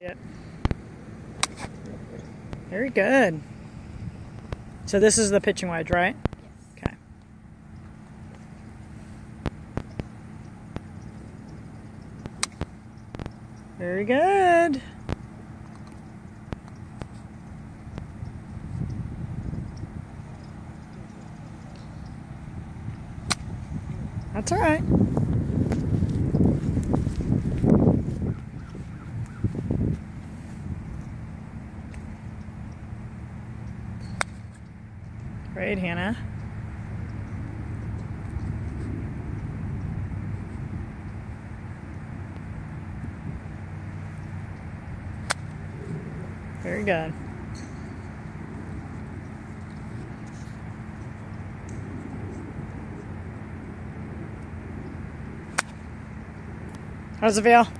it. Very good. So this is the pitching wedge, right? Yes. Okay. Very good. That's all right. Great, Hannah. Very good. How's it feel?